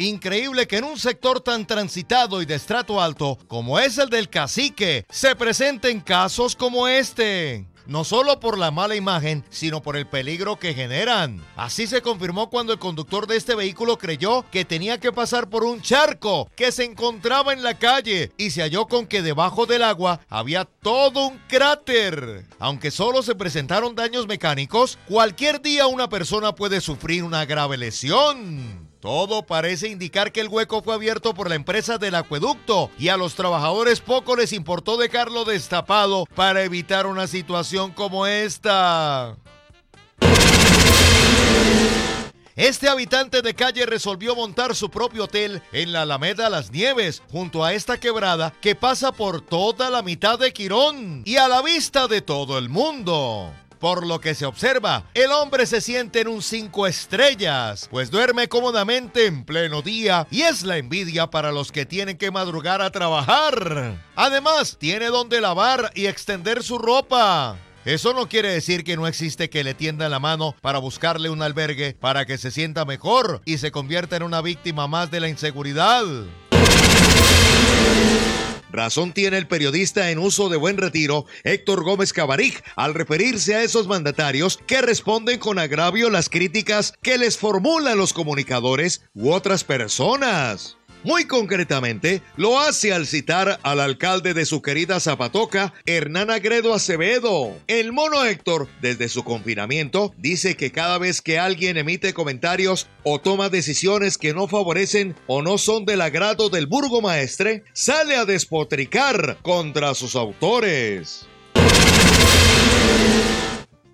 Increíble que en un sector tan transitado y de estrato alto como es el del cacique se presenten casos como este no solo por la mala imagen, sino por el peligro que generan. Así se confirmó cuando el conductor de este vehículo creyó que tenía que pasar por un charco que se encontraba en la calle y se halló con que debajo del agua había todo un cráter. Aunque solo se presentaron daños mecánicos, cualquier día una persona puede sufrir una grave lesión. Todo parece indicar que el hueco fue abierto por la empresa del acueducto y a los trabajadores poco les importó dejarlo destapado para evitar una situación como esta. Este habitante de calle resolvió montar su propio hotel en la Alameda Las Nieves, junto a esta quebrada que pasa por toda la mitad de Quirón y a la vista de todo el mundo. Por lo que se observa, el hombre se siente en un 5 estrellas, pues duerme cómodamente en pleno día y es la envidia para los que tienen que madrugar a trabajar. Además, tiene donde lavar y extender su ropa. Eso no quiere decir que no existe que le tienda la mano para buscarle un albergue para que se sienta mejor y se convierta en una víctima más de la inseguridad. Razón tiene el periodista en uso de buen retiro, Héctor Gómez Cabarij, al referirse a esos mandatarios que responden con agravio las críticas que les formulan los comunicadores u otras personas. Muy concretamente, lo hace al citar al alcalde de su querida Zapatoca, Hernán Agredo Acevedo. El mono Héctor, desde su confinamiento, dice que cada vez que alguien emite comentarios o toma decisiones que no favorecen o no son del agrado del burgomaestre, sale a despotricar contra sus autores.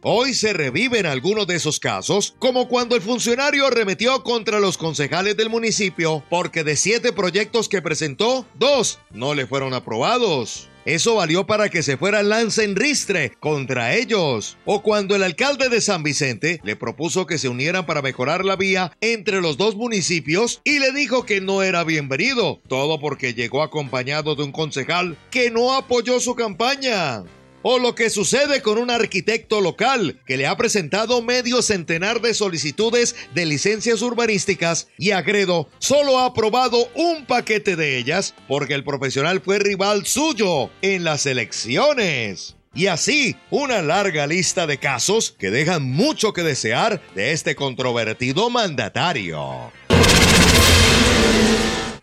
Hoy se reviven algunos de esos casos, como cuando el funcionario arremetió contra los concejales del municipio porque de siete proyectos que presentó, dos no le fueron aprobados. Eso valió para que se fuera lance en ristre contra ellos. O cuando el alcalde de San Vicente le propuso que se unieran para mejorar la vía entre los dos municipios y le dijo que no era bienvenido. Todo porque llegó acompañado de un concejal que no apoyó su campaña. O lo que sucede con un arquitecto local que le ha presentado medio centenar de solicitudes de licencias urbanísticas y Agredo solo ha aprobado un paquete de ellas porque el profesional fue rival suyo en las elecciones. Y así, una larga lista de casos que dejan mucho que desear de este controvertido mandatario.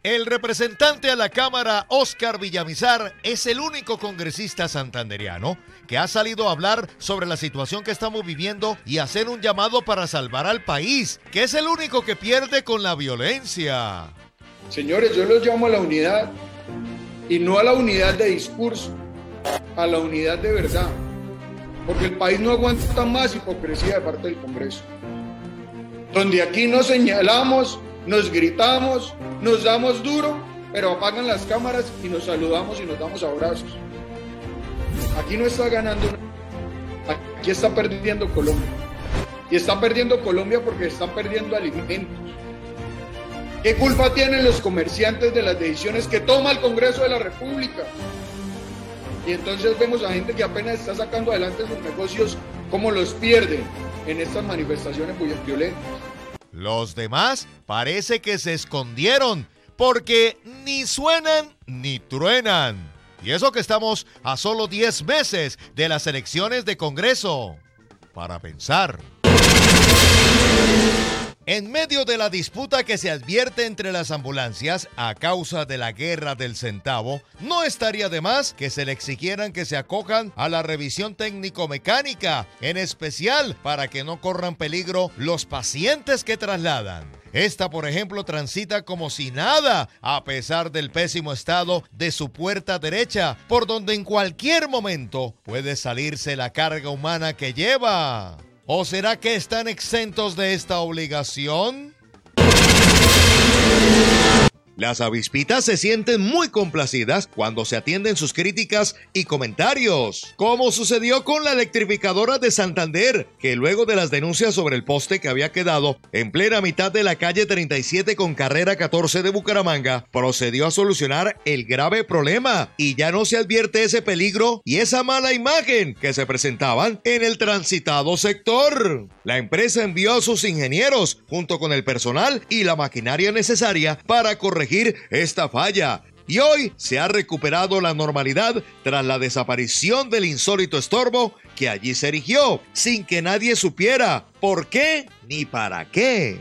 El representante a la Cámara, Oscar Villamizar, es el único congresista santanderiano que ha salido a hablar sobre la situación que estamos viviendo y hacer un llamado para salvar al país, que es el único que pierde con la violencia. Señores, yo los llamo a la unidad y no a la unidad de discurso, a la unidad de verdad, porque el país no aguanta más hipocresía de parte del Congreso, donde aquí nos señalamos nos gritamos, nos damos duro, pero apagan las cámaras y nos saludamos y nos damos abrazos. Aquí no está ganando, aquí está perdiendo Colombia. Y está perdiendo Colombia porque está perdiendo alimentos. ¿Qué culpa tienen los comerciantes de las decisiones que toma el Congreso de la República? Y entonces vemos a gente que apenas está sacando adelante sus negocios, como los pierden en estas manifestaciones violentas. Los demás parece que se escondieron porque ni suenan ni truenan. Y eso que estamos a solo 10 meses de las elecciones de Congreso. Para pensar. En medio de la disputa que se advierte entre las ambulancias a causa de la guerra del centavo, no estaría de más que se le exigieran que se acojan a la revisión técnico-mecánica, en especial para que no corran peligro los pacientes que trasladan. Esta, por ejemplo, transita como si nada, a pesar del pésimo estado de su puerta derecha, por donde en cualquier momento puede salirse la carga humana que lleva. ¿O será que están exentos de esta obligación? Las avispitas se sienten muy complacidas cuando se atienden sus críticas y comentarios, como sucedió con la electrificadora de Santander, que luego de las denuncias sobre el poste que había quedado en plena mitad de la calle 37 con carrera 14 de Bucaramanga, procedió a solucionar el grave problema y ya no se advierte ese peligro y esa mala imagen que se presentaban en el transitado sector. La empresa envió a sus ingenieros junto con el personal y la maquinaria necesaria para esta falla. Y hoy se ha recuperado la normalidad tras la desaparición del insólito estorbo que allí se erigió, sin que nadie supiera por qué ni para qué.